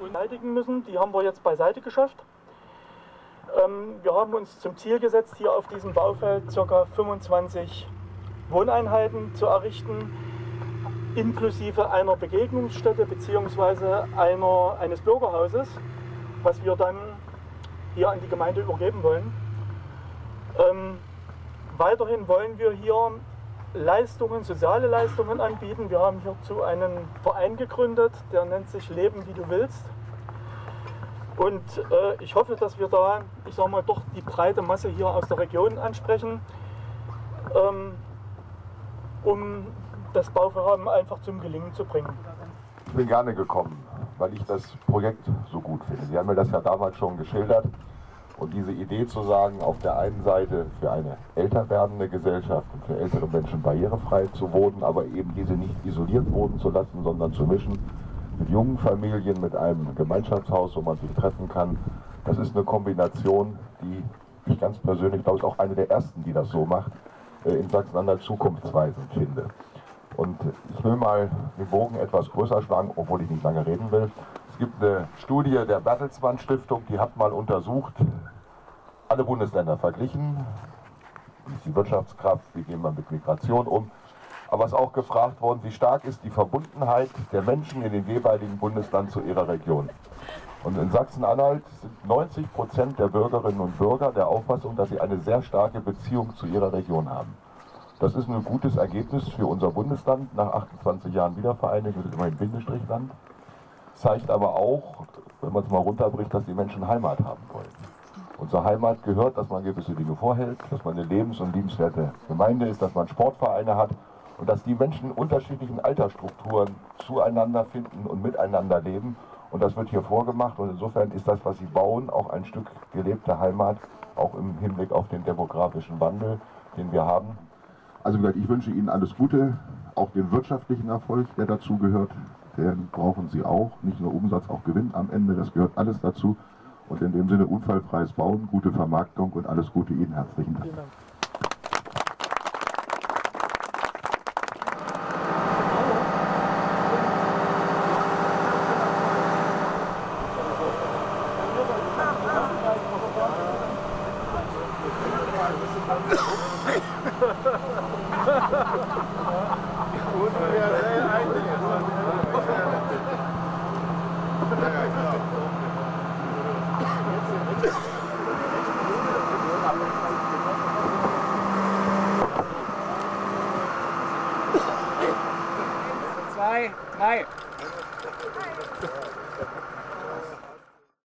beseitigen müssen. Die haben wir jetzt beiseite geschafft. Ähm, wir haben uns zum Ziel gesetzt, hier auf diesem Baufeld ca. 25 Wohneinheiten zu errichten, inklusive einer Begegnungsstätte bzw. Eines Bürgerhauses, was wir dann hier an die Gemeinde übergeben wollen. Ähm, weiterhin wollen wir hier Leistungen, soziale Leistungen anbieten. Wir haben hierzu einen Verein gegründet, der nennt sich Leben wie du willst. Und äh, ich hoffe, dass wir da, ich sage mal, doch die breite Masse hier aus der Region ansprechen, ähm, um das Bauvorhaben einfach zum Gelingen zu bringen. Ich bin gerne gekommen, weil ich das Projekt so gut finde. Sie haben mir das ja damals schon geschildert. Und diese Idee zu sagen, auf der einen Seite für eine älter werdende Gesellschaft und für ältere Menschen barrierefrei zu wohnen, aber eben diese nicht isoliert wohnen zu lassen, sondern zu mischen mit jungen Familien, mit einem Gemeinschaftshaus, wo man sich treffen kann, das ist eine Kombination, die ich ganz persönlich, glaube ich, auch eine der ersten, die das so macht, äh, in Sachsen-Anhalt zukunftsweisend finde. Und ich will mal den Bogen etwas größer schlagen, obwohl ich nicht lange reden will. Es gibt eine Studie der Bertelsmann Stiftung, die hat mal untersucht, alle Bundesländer verglichen, wie ist die Wirtschaftskraft, wie gehen wir mit Migration um. Aber es ist auch gefragt worden, wie stark ist die Verbundenheit der Menschen in dem jeweiligen Bundesland zu ihrer Region. Und in Sachsen-Anhalt sind 90 Prozent der Bürgerinnen und Bürger der Auffassung, dass sie eine sehr starke Beziehung zu ihrer Region haben. Das ist ein gutes Ergebnis für unser Bundesland nach 28 Jahren Wiedervereinigung, wir sind immerhin Bindestrichland zeigt aber auch, wenn man es mal runterbricht, dass die Menschen Heimat haben wollen. Und zur Heimat gehört, dass man gewisse Dinge vorhält, dass man eine lebens- und liebenswerte Gemeinde ist, dass man Sportvereine hat und dass die Menschen unterschiedlichen Altersstrukturen zueinander finden und miteinander leben. Und das wird hier vorgemacht und insofern ist das, was sie bauen, auch ein Stück gelebte Heimat, auch im Hinblick auf den demografischen Wandel, den wir haben. Also wie gesagt, ich wünsche Ihnen alles Gute, auch den wirtschaftlichen Erfolg, der dazu gehört den brauchen sie auch. Nicht nur Umsatz, auch Gewinn am Ende, das gehört alles dazu. Und in dem Sinne unfallfreies Bauen, gute Vermarktung und alles Gute Ihnen. Herzlichen Dank. Hi. Hi.